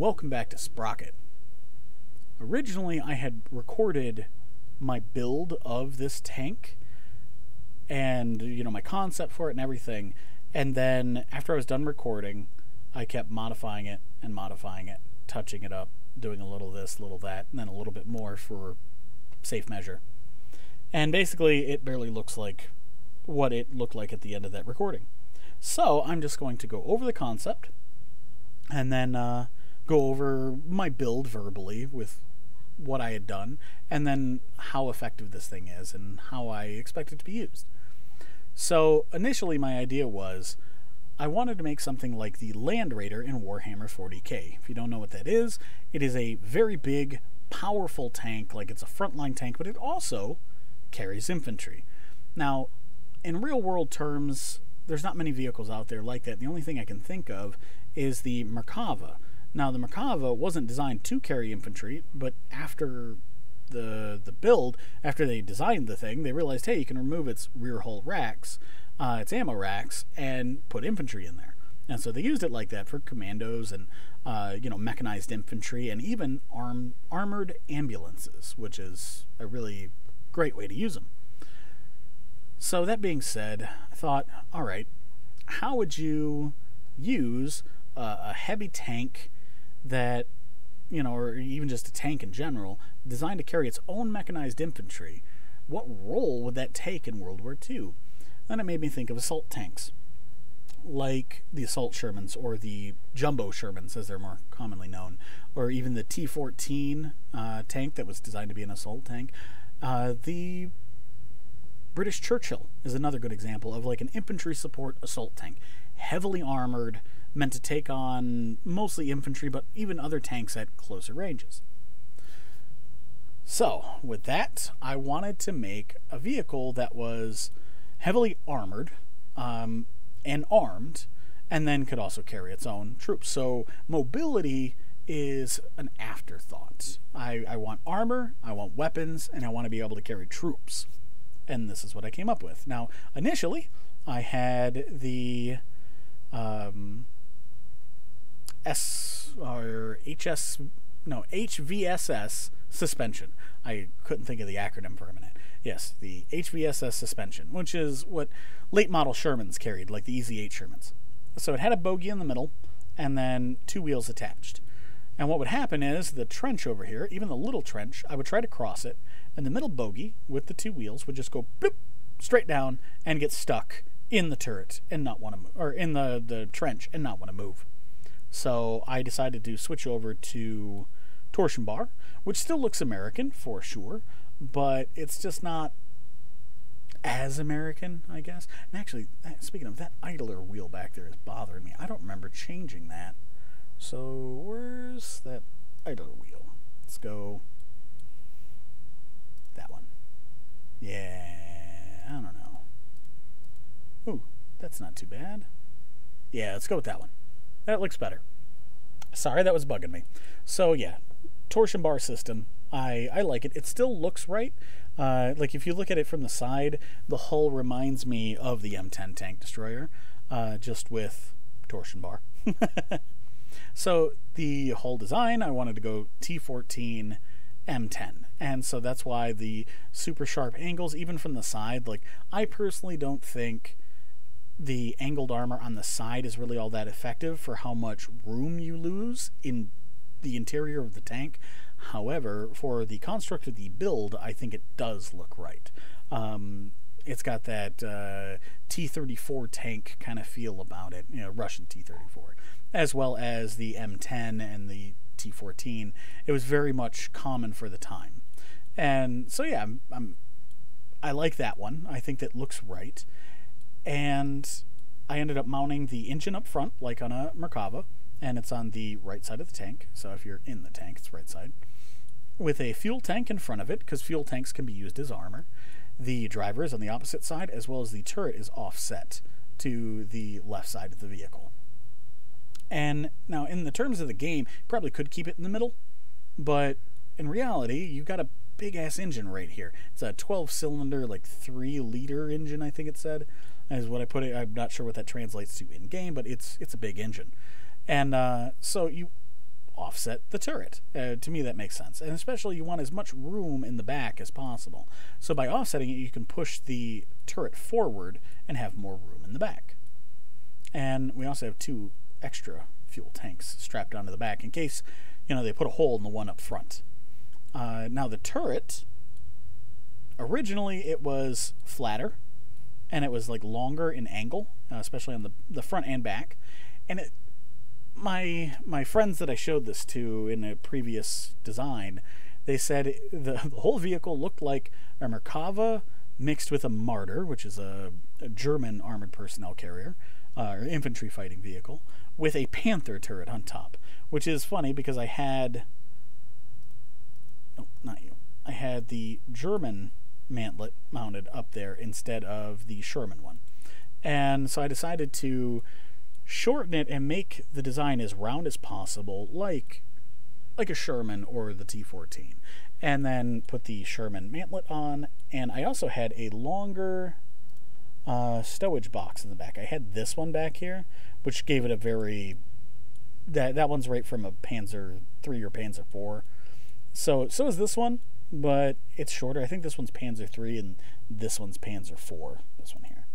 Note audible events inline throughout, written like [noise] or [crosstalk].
welcome back to Sprocket. Originally, I had recorded my build of this tank and, you know, my concept for it and everything. And then after I was done recording, I kept modifying it and modifying it, touching it up, doing a little this, a little that, and then a little bit more for safe measure. And basically, it barely looks like what it looked like at the end of that recording. So I'm just going to go over the concept and then uh, go over my build verbally with what I had done, and then how effective this thing is and how I expect it to be used. So initially, my idea was I wanted to make something like the Land Raider in Warhammer 40k. If you don't know what that is, it is a very big, powerful tank, like it's a frontline tank, but it also carries infantry. Now, in real world terms, there's not many vehicles out there like that. The only thing I can think of is the Merkava. Now, the Merkava wasn't designed to carry infantry, but after the the build, after they designed the thing, they realized, hey, you can remove its rear hull racks, uh, its ammo racks, and put infantry in there. And so they used it like that for commandos and uh, you know mechanized infantry and even arm, armored ambulances, which is a really great way to use them. So that being said, I thought, all right, how would you use a, a heavy tank that, you know, or even just a tank in general, designed to carry its own mechanized infantry? What role would that take in World War II? Then it made me think of assault tanks, like the assault Shermans or the jumbo Shermans, as they're more commonly known, or even the T 14 uh, tank that was designed to be an assault tank. Uh, the British Churchill is another good example of like an infantry support assault tank, heavily armored, meant to take on mostly infantry, but even other tanks at closer ranges. So, with that, I wanted to make a vehicle that was heavily armored um, and armed, and then could also carry its own troops. So, mobility is an afterthought. I, I want armor, I want weapons, and I want to be able to carry troops. And this is what I came up with. Now, initially, I had the um, S or HS no HVSS suspension. I couldn't think of the acronym for a minute. Yes, the HVSS suspension, which is what late model Shermans carried, like the Easy 8 Shermans. So it had a bogie in the middle and then two wheels attached. And what would happen is the trench over here, even the little trench, I would try to cross it, and the middle bogie with the two wheels would just go bloop, straight down and get stuck in the turret and not want to or in the, the trench and not want to move. So I decided to switch over to torsion bar, which still looks American for sure, but it's just not as American, I guess. And actually, eh, speaking of that idler wheel back there is bothering me. I don't remember changing that. So where's that idler wheel? Let's go that one. Yeah, I don't know. Ooh, that's not too bad. Yeah, let's go with that one. That looks better. Sorry, that was bugging me. So yeah, torsion bar system. I, I like it. It still looks right. Uh, like if you look at it from the side, the hull reminds me of the M10 tank destroyer, uh, just with torsion bar. [laughs] so the hull design, I wanted to go T14 M10. And so that's why the super sharp angles, even from the side, like I personally don't think the angled armor on the side is really all that effective for how much room you lose in the interior of the tank. However, for the construct of the build, I think it does look right. Um, it's got that uh, T-34 tank kind of feel about it, you know, Russian T-34, as well as the M10 and the T-14. It was very much common for the time, and so yeah, I'm, I'm I like that one. I think that looks right and I ended up mounting the engine up front, like on a Merkava, and it's on the right side of the tank. So if you're in the tank, it's right side. With a fuel tank in front of it, because fuel tanks can be used as armor. The driver is on the opposite side, as well as the turret is offset to the left side of the vehicle. And now, in the terms of the game, you probably could keep it in the middle, but in reality, you've got a big ass engine right here. It's a 12 cylinder, like 3 liter engine, I think it said is what I put it. I'm not sure what that translates to in game, but it's it's a big engine, and uh, so you offset the turret. Uh, to me, that makes sense. And especially, you want as much room in the back as possible. So by offsetting it, you can push the turret forward and have more room in the back. And we also have two extra fuel tanks strapped onto the back in case, you know, they put a hole in the one up front. Uh, now the turret, originally it was flatter, and it was like longer in angle, uh, especially on the the front and back, and it. My my friends that I showed this to in a previous design, they said [laughs] the, the whole vehicle looked like a Merkava mixed with a Marder, which is a, a German armored personnel carrier, uh, or infantry fighting vehicle, with a Panther turret on top, which is funny because I had. Oh, not you. I had the German mantlet mounted up there instead of the Sherman one. And so I decided to shorten it and make the design as round as possible, like like a Sherman or the T14. And then put the Sherman mantlet on. And I also had a longer uh, stowage box in the back. I had this one back here, which gave it a very that that one's right from a Panzer three or Panzer four. So so is this one, but it's shorter. I think this one's Panzer three and this one's Panzer four. This one here,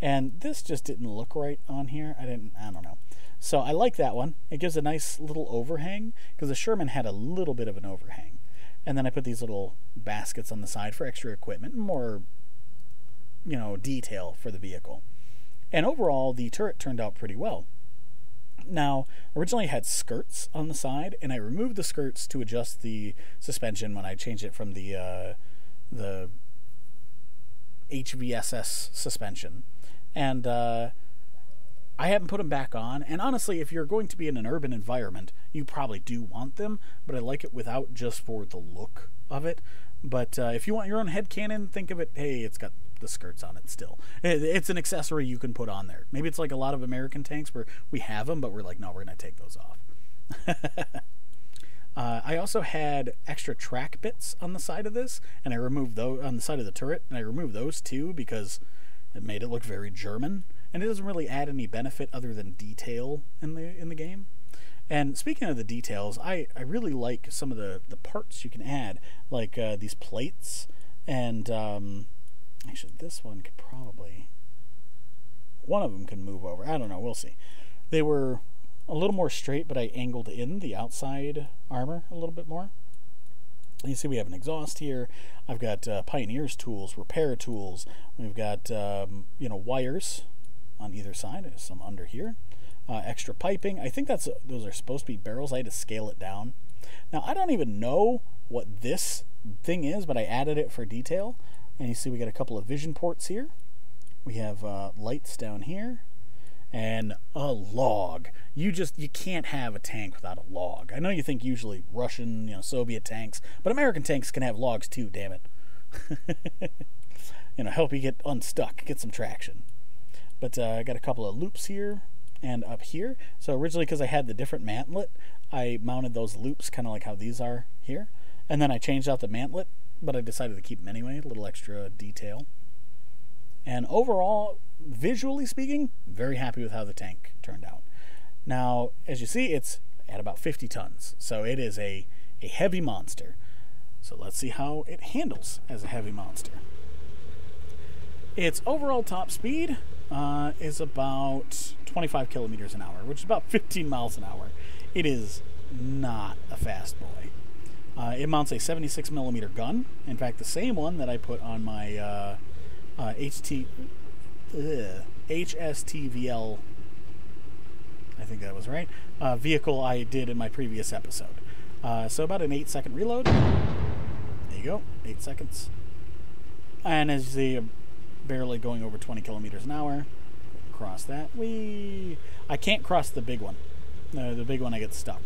and this just didn't look right on here. I didn't. I don't know. So I like that one. It gives a nice little overhang because the Sherman had a little bit of an overhang. And then I put these little baskets on the side for extra equipment, more you know, detail for the vehicle. And overall, the turret turned out pretty well. Now, originally I had skirts on the side, and I removed the skirts to adjust the suspension when I changed it from the uh, the HVSS suspension. And uh, I haven't put them back on. And honestly, if you're going to be in an urban environment, you probably do want them, but I like it without just for the look of it. But uh, if you want your own head canon, think of it. Hey, it's got the skirts on it still. It's an accessory you can put on there. Maybe it's like a lot of American tanks where we have them, but we're like, no, we're going to take those off. [laughs] uh, I also had extra track bits on the side of this, and I removed those on the side of the turret, and I removed those too because it made it look very German, and it doesn't really add any benefit other than detail in the in the game. And speaking of the details, I, I really like some of the, the parts you can add, like uh, these plates and um, Actually, this one could probably. One of them can move over. I don't know. We'll see. They were a little more straight, but I angled in the outside armor a little bit more. You see, we have an exhaust here. I've got uh, Pioneer's tools, repair tools. We've got um, you know wires on either side. There's some under here. Uh, extra piping. I think that's those are supposed to be barrels. I had to scale it down. Now I don't even know what this thing is, but I added it for detail. And you see we got a couple of vision ports here. We have uh, lights down here and a log. You just you can't have a tank without a log. I know you think usually Russian, you know, Soviet tanks, but American tanks can have logs too. Damn it. [laughs] you know, help you get unstuck, get some traction. But uh, I got a couple of loops here and up here. So originally, because I had the different mantlet, I mounted those loops kind of like how these are here, and then I changed out the mantlet but I decided to keep them anyway, a little extra detail. And overall, visually speaking, very happy with how the tank turned out. Now, as you see, it's at about 50 tons, so it is a, a heavy monster. So let's see how it handles as a heavy monster. Its overall top speed uh, is about 25 kilometers an hour, which is about 15 miles an hour. It is not a fast boy. Uh, it mounts a 76 millimeter gun. In fact, the same one that I put on my uh, uh, HT, ugh, HSTVL, I think that was right, uh, vehicle I did in my previous episode. Uh, so about an 8 second reload. There you go, 8 seconds. And as you see, barely going over 20 kilometers an hour. Cross that. We I can't cross the big one. Uh, the big one I get stuck.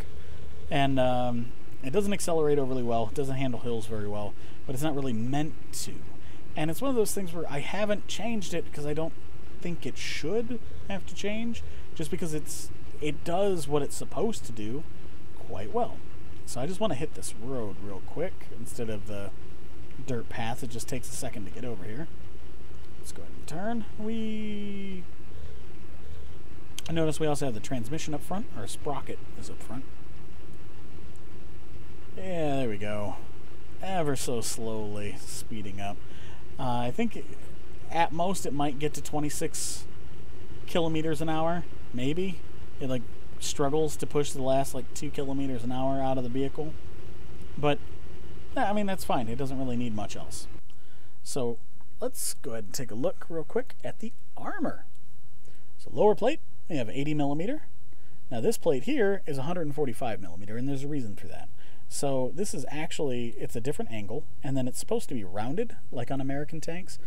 And um, it doesn't accelerate overly well, it doesn't handle hills very well, but it's not really meant to. And it's one of those things where I haven't changed it because I don't think it should have to change, just because it's it does what it's supposed to do quite well. So I just want to hit this road real quick instead of the dirt path. It just takes a second to get over here. Let's go ahead and turn. We notice we also have the transmission up front. Our sprocket is up front. Yeah, there we go. Ever so slowly speeding up. Uh, I think at most it might get to 26 kilometers an hour, maybe. It like struggles to push the last like two kilometers an hour out of the vehicle. But I mean that's fine. It doesn't really need much else. So let's go ahead and take a look real quick at the armor. So lower plate, we have 80 millimeter. Now this plate here is 145 millimeter, and there's a reason for that. So this is actually it's a different angle, and then it's supposed to be rounded like on American tanks,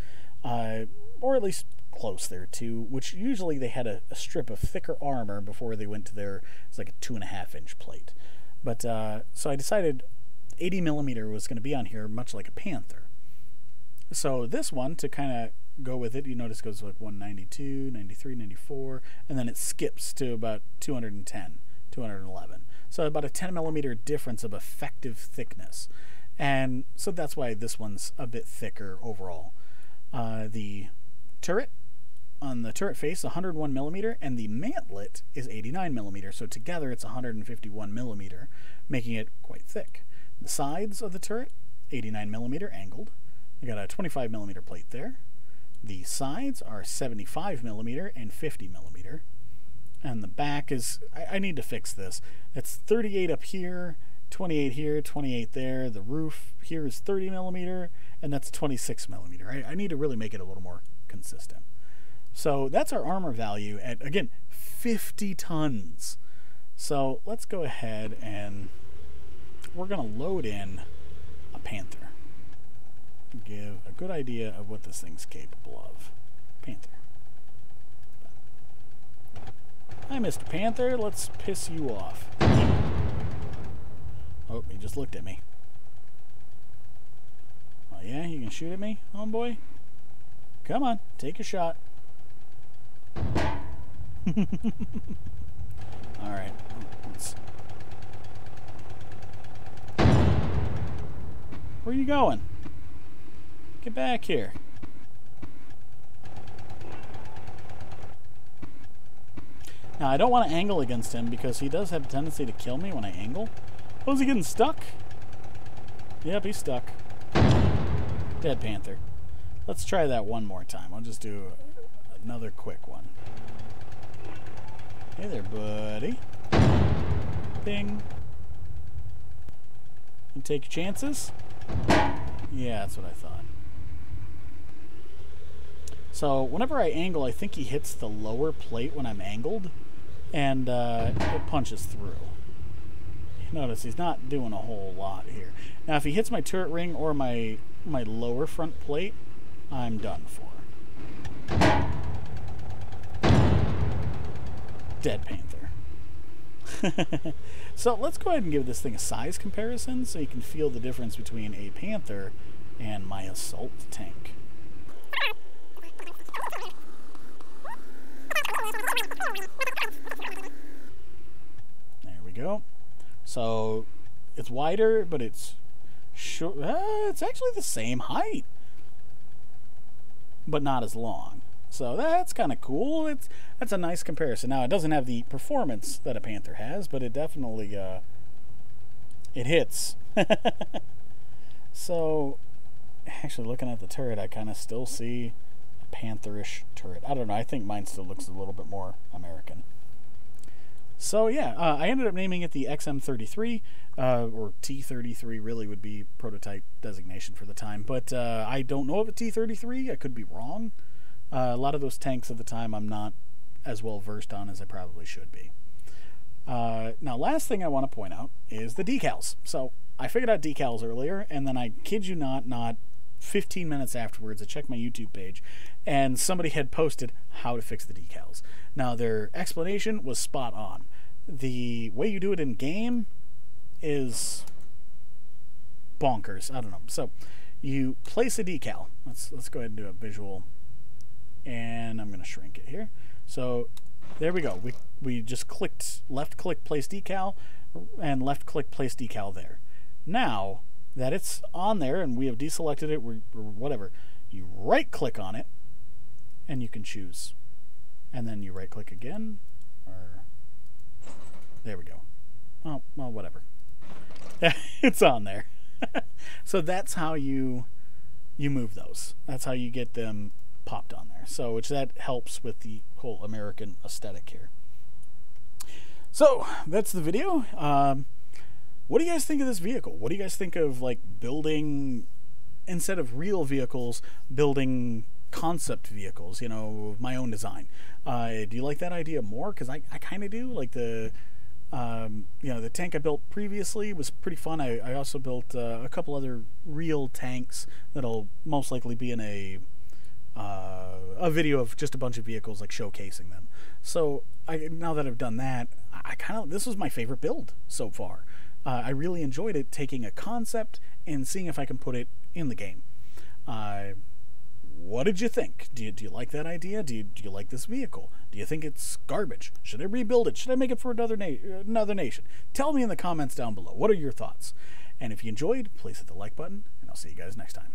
uh, or at least close there too. Which usually they had a, a, strip of thicker armor before they went to their it's like a two and a half inch plate. But uh, so I decided 80 millimeter was going to be on here, much like a Panther. So this one to kind of go with it, you notice goes like 192, 93, 94, and then it skips to about 210, 211. So about a 10 millimeter difference of effective thickness. And so that's why this one's a bit thicker overall. Uh, the turret on the turret face 101 millimeter and the mantlet is 89 millimeter so together it's 151 millimeter making it quite thick the sides of the turret 89 millimeter angled I got a 25 millimeter plate there the sides are 75 millimeter and 50 millimeter. And the back is, I, I need to fix this. It's 38 up here, 28 here, 28 there. The roof here is 30 millimeter, and that's 26 millimeter. I, I need to really make it a little more consistent. So that's our armor value at, again, 50 tons. So let's go ahead and we're going to load in a Panther give a good idea of what this thing's capable of. Panther. Hi, Mr. Panther. Let's piss you off. Oh, he just looked at me. Oh, yeah? You can shoot at me, homeboy? Come on, take a shot. [laughs] Alright. Where are you going? Get back here. Now, I don't want to angle against him because he does have a tendency to kill me when I angle. Oh, is he getting stuck? Yep, he's stuck. Dead Panther. Let's try that one more time. I'll just do another quick one. Hey there, buddy. Bing. You take chances? Yeah, that's what I thought. So whenever I angle, I think he hits the lower plate when I'm angled, and uh, it punches through. Notice he's not doing a whole lot here. Now if he hits my turret ring or my, my lower front plate, I'm done for. Dead Panther. [laughs] so let's go ahead and give this thing a size comparison so you can feel the difference between a Panther and my assault tank. [laughs] We go. So it's wider, but it's short. Uh, it's actually the same height, but not as long. So that's kind of cool. It's that's a nice comparison. Now it doesn't have the performance that a Panther has, but it definitely uh, it hits. [laughs] so actually, looking at the turret, I kind of still see a pantherish turret. I don't know. I think mine still looks a little bit more American. So yeah, uh, I ended up naming it the XM33, uh, or T33 really would be prototype designation for the time. But uh, I don't know of a T33. I could be wrong. Uh, a lot of those tanks of the time I'm not as well versed on as I probably should be. Uh, now, last thing I want to point out is the decals. So I figured out decals earlier, and then I kid you not, not 15 minutes afterwards, I checked my YouTube page, and somebody had posted how to fix the decals. Now, their explanation was spot on. The way you do it in game is bonkers. I don't know. So, you place a decal. Let's let's go ahead and do a visual, and I'm to shrink it here. So, there we go. We we just clicked left click place decal, and left click place decal there. Now that it's on there and we have deselected it or, whatever, you right click on it and you can choose. And then you right click again there we go. Oh, well, whatever. [laughs] it's on there. [laughs] so that's how you you move those. That's how you get them popped on there. So which that helps with the whole American aesthetic here. So that's the video. Um, what do you guys think of this vehicle? What do you guys think of like building instead of real vehicles, building concept vehicles? You know, my own design. Uh, do you like that idea more? Because I, I kind of do. Like the um, you know, the tank I built previously was pretty fun. I, I also built uh, a couple other real tanks that'll most likely be in a uh, a video of just a bunch of vehicles like showcasing them. So I, now that I've done that, I kind of this was my favorite build so far. Uh, I really enjoyed it taking a concept and seeing if I can put it in the game. Uh, what did you think? Do you, do you like that idea? Do you, do you like this vehicle? Do you think it's garbage? Should I rebuild it? Should I make it for another, na- another nation? Tell me in the comments down below. What are your thoughts? And if you enjoyed, please hit the like button, and I'll see you guys next time.